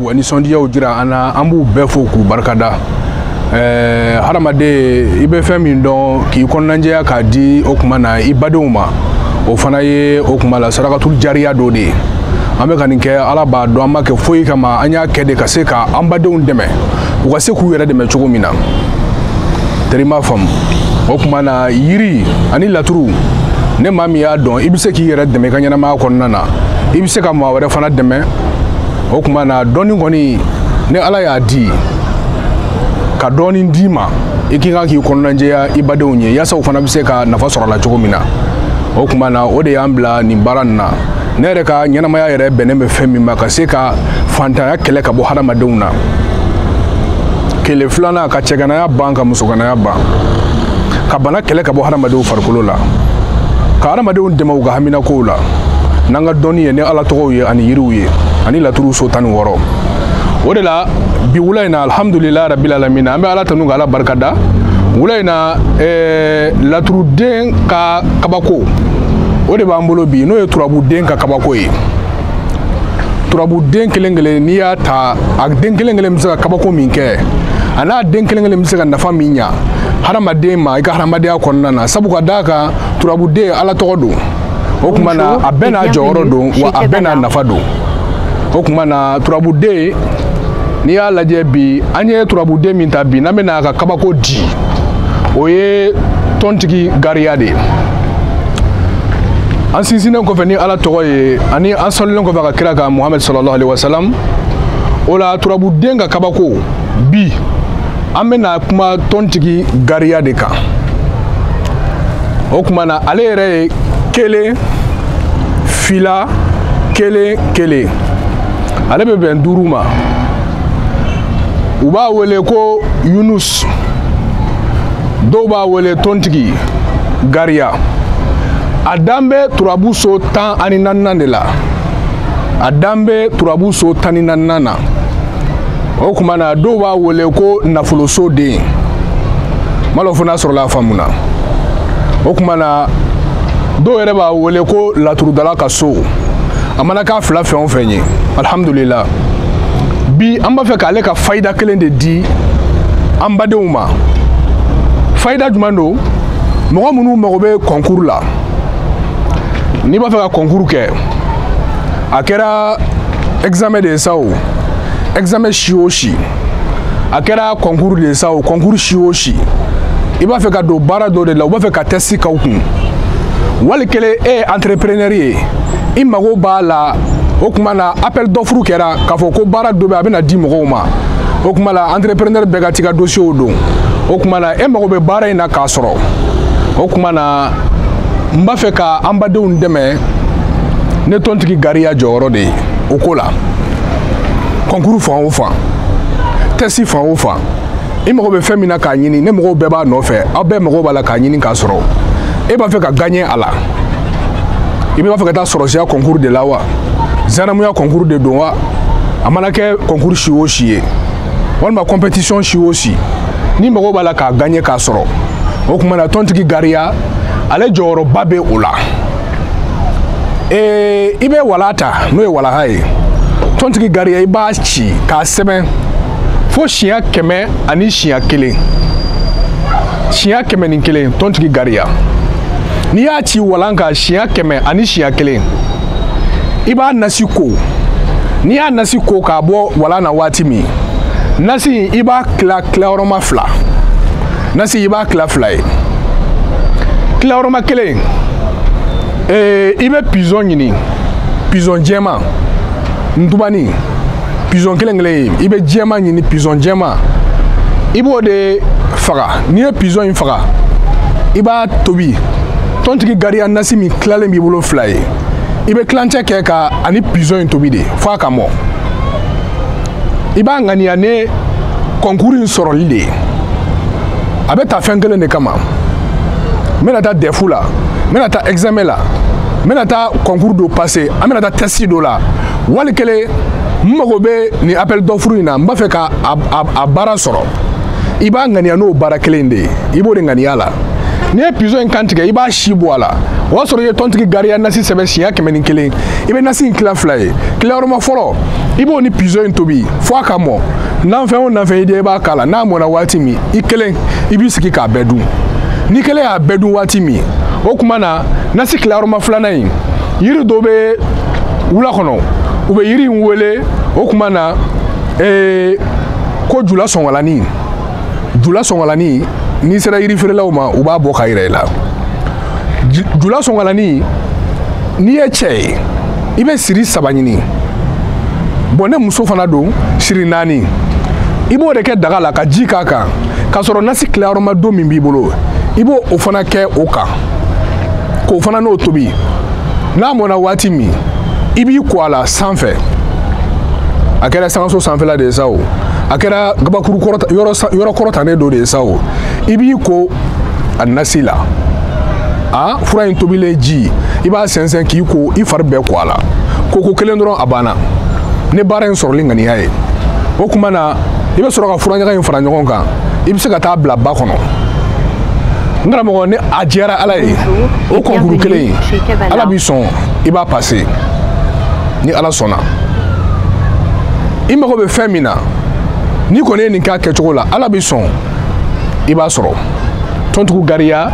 wa nisɔndiyaw jira an na an b'u bɛɛ fo k'u barikada eh, hadamaden i bɛ fɛn min dɔn k'i kɔnɔnajɛya k'a di o kuma na i badenw ma o fana ye o kuma la sarakatul jariya dɔ de ye an bɛ ka nin kɛ ala b'a dɔn an b'a kɛ foyi kama an y'a kɛ de ka se ka an badenw dɛmɛ u ka se k'u yɛrɛ dɛmɛ cogo min na teri m'a faamu o tuma na yiri ani laturu ne maa min y'a dɔn i bɛ se k'i yɛrɛ dɛmɛ i ka ɲɛnamaya kɔnɔna na i bɛ se ka maa wɛrɛ fana dɛmɛ o tuma na dɔɔni kɔni ni ala y'a di ka dɔɔni d'i ma i k'i kan k'i kɔnɔnajɛya i badenw ye yaasa u fana bɛ se ka nafa sɔrɔ a la cogo min na o tuma na o de y'an bila nin baara nin na ne yɛrɛ ka ɲɛnamaya yɛrɛ bɛnnen bɛ fɛn min ma ka se ka fantanya kɛlɛ ka bɔ hadamadenw na kele filanan ka cɛganaya ban ka musoganaya ban ka bana kɛlɛ ka bɔ hadamadenw farikolo la ka hadamadenw dɛmɛ u ka haminakow la n'an ka dɔnni ye ni ala tɔgɔw ye ani yiriw ye ani laturu so tan ni wɔɔrɔ o de la bi wula in na alhamdulila rabil alamina an bɛ ala tanu ka ala barika da wula in na eh, laturuden ka kabako o de b'an bolo bi n'o ye turabuden ka kabako ye turabu den kelen kelen n'i y'a ta a den kelen kelen bɛ se ka kabako min kɛ a n'a den kelen kelen bɛ se ka nafa min ɲa hadamaden ma i ka hadamadenya kɔnɔna na sabu ka d'a kan turabuden ala tɔgɔ don o tuma na a bɛɛ n'a jɔyɔrɔ don wa a bɛɛ n'a nafa don o tuma na turabuden n'i y'a lajɛ bi an ye turabuden min ta bi n'an bɛna a ka kabako di o ye tɔntigi gariya de ye an sinsinnen kɔfɛ ni ala tɔgɔ ye ani an sanulen kɔfɛ a ka kira kan muhamɛd sɔlɔlɔ ale wasalam o la turabuden ka kabako bi an bɛna kuma tɔntigi gariya de kan o tuma na ale yɛrɛ ye kelen fila kelen kelen ale bɛ bɛn duuru ma u b'a wele ko yunus dɔw b'a wele tontigi gariya a dan bɛ turabu so tan ani naaninan de la a dan bɛ turabu so tan ni naaninan na o kuma na dɔw b'a wele ko nafoloso den n b'a dɔn fo n'a sɔrɔla a faamu na o kuma na dɔw yɛrɛ b'a wele ko laturudala ka so a mana k'a fila fɛn o fɛn ye alihamudulila bi an b'a fɛ k'ale ka fayida kelen de di an badenw ma fayida jumɛn don mɔgɔ minnu mago bɛ kɔnkuru la n'i b'a fɛ ka kɔnkuru kɛ a kɛra examen de ye sa o examen si o si a kɛra concours de ye sa o concours si o si i b'a fɛ ka don baara dɔ de la u b'a fɛ ka tɛsi k'aw kun wali kelen e ye entrepreneur ye i mago b'a la o tuma na appel d'offre kɛra k'a fɔ ko baara dɔ bɛ a bɛna di mɔgɔw ma o tuma la entrepreneur bɛɛ ka t'i ka dossier don o tuma na e mago bɛ baara in na k'a sɔrɔ o tuma na n b'a fɛ ka an badenw dɛmɛ ne tɔntigi gariya jɔyɔrɔ de ye o ko la kɔnkuru fan o fan tɛsi fan o fan i mago bɛ fɛn min na k'a ɲini ne mɔgɔw bɛɛ b'a nɔfɛ aw bɛɛ mago b'a la k'a ɲini k'a sɔrɔ e b'a fɛ ka gaɲɛ a la i b'a fɛ ka taa sɔrɔsiya kɔnkuru de la wa zanamuya kɔnkuru de don wa a mana kɛ kɔnkuru si o si ye walima compétition si o si ni mago b'a la k'a gagne k'a sɔrɔ o tuma na tɔntigi gariya ale jɔyɔrɔba bɛ o la ee i bɛ wala ta n'o ye walaha ye tɔntigi gariya i b'a ci k'a sɛbɛn fo siɲɛ kɛmɛ ani siɲɛ kelen siɲɛ kɛmɛ ni kelen tɔntigi gariya n'i y'a ci walan kan siɲɛ kɛmɛ ani siɲɛ kelen i b'a nasi ko n'i y'a nasi ko k'a bɔ wala na waati min nasi in i b'a tila tilayɔrɔma fila nasi i b'a tila fila ye tilayɔrɔma kelen ee i bɛ pizɔn ɲini pizɔn jɛman ntubani pizɔn kelen kelen ye i bɛ jɛman ɲini pizɔn jɛman i b'o de faga n'i ye pizɔn in faga i b'a tobi tɔntigi gariya nasi min tilalen b'i bolo fila ye i bɛ tilancɛ kɛ ka ani pizɔn in tobi de fo a ka mɔ i b'a ŋaniya ne kɔnkuru in sɔrɔli de ye a bɛ ta fɛn kelen de kama n bɛna taa dɛfu la n bɛna taa examen la n bɛna taa kɔnkuru do pase an bɛna taa tɛsi do la wali kelen n mago bɛ nin appel d'offre in na n b'a fɛ ka a baara sɔrɔ i b'a ŋaniya n'o baara kelen de ye i b'o de ŋaniya la n'i ye pizɔn in kan tigɛ i b'a si bɔ a la o y'a sɔrɔ i ye tɔntigi gariya nasi sɛbɛn siɲɛ kɛmɛ ni kelen i bɛ nasi in tila fila ye tilayɔrɔma fɔlɔ i b'o ni pizɔn in tobi fo a ka mɔ nanfɛn o nanfɛn i den i b'a k'a la n'a mɔna waati min i kelen i b'i sigi k'a bɛɛ dun n'i kelen y'a bɛɛ dun waati min o tuma na nasi tilayɔrɔma filanan in yiri dɔ bɛ wula kɔnɔ u bɛ yiri in wele o tuma na ee ko jula sɔngɔlani jula sɔngɔlani n'i sera yiri feerelaw ma u b'a bɔ ka yira i la jula sɔngɔlani n'i ye cɛ ye i bɛ siri saba ɲini bɔn ne muso fana don siri naani i b'o de kɛ daga la ka ji k'a kan k'a sɔrɔ nasi tilayɔrɔma don min b'i bolo i b'o o fana kɛ o kan k'o fana n'o tobi n'a mɔna waati min i b'i ko a la sanfɛ a kɛra sangaso sanfɛla de ye sa o a kɛra gabakuru yɔrɔ kɔrɔtanen dɔ de ye sa o i b'i ko a nasi la a fura in tobilen ji i b'a sɛnsɛn k'i ko i fari bɛɛ ko a la koko kelen dɔrɔn a banna ne baara in sɔrɔli ŋaniya ye o tuma na i bɛ sɔrɔ ka furaɲaga in fara ɲɔgɔn kan i bɛ se ka taa bila ba kɔnɔ n karamɔgɔ ni a diyara ala ye o kɔnkuru kelen ye ala b'i sɔn i b'a pase ni ala sɔnna i mago bɛ fɛn min na n'i kɔni ye nin k'a kɛcogo la ala b'i sɔn i b'a sɔrɔ tɔntigiw gariya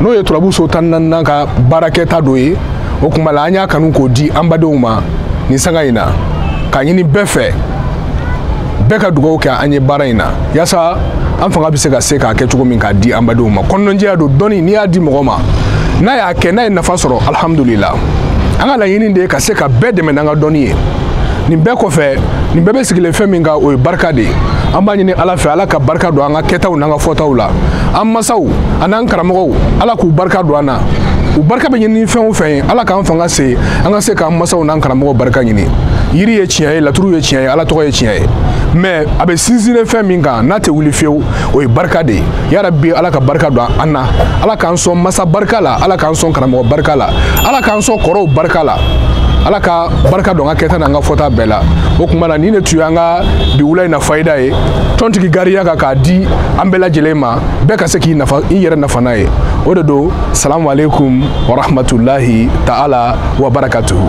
n'o ye turabu so tan naaninan ka baarakɛta dɔ ye o kuma la an y'a kanu k'o di an badenw ma nin sanga in na k'a ɲini bɛɛ fɛ bɛɛ ka dugawu kɛ an ye baara in na yaasa an fanga bɛ se ka se k'a kɛ cogo min k'a di an badenw ma kɔnɔnajɛya don dɔnni n'i y'a di mɔgɔ ma n'a y'a kɛ n'a ye nafa sɔrɔ alihamudulila an ka laɲini de ye ka se ka bɛɛ dɛmɛ n'an ka dɔnni ye nin bɛɛ kɔfɛ nin bɛɛ bɛ sigilen fɛn min kan o ye barika de ye an b'a ɲini ala fɛ ala ka barika don an ka kɛtaw n'an ka fɔtaw la an masaw an'an karamɔgɔw ala k'u barika don an na u barika bɛ ɲini ni fɛn o fɛn ye ala k'an fanga se an ka se k'an masaw n'an karamɔgɔw barika ɲini yiri ye tiɲɛ ye laturu ye tiɲɛ ye ala tɔgɔ ye tiɲɛ ye mɛ a bɛ sinsinnen fɛn min kan n'a tɛ wuli fiyewu o ye barika de ye yara bi ala ka barika don an na ala k'an sɔn masa barika la ala k'an sɔn karamɔgɔ barika la ala k'an sɔn kɔrɔw barika la ala ka barika don an ka kɛta n'an ka fɔta bɛɛ la o tuma na nin de tun y'an ka bi wula in na fayida ye tɔntigi gariya kan k'a di an bɛɛ lajɛlen ma bɛɛ ka se k'i nafa i yɛrɛ nafa n'a ye o de don salamu aleykum warahmatulahi taala wa barakatuhu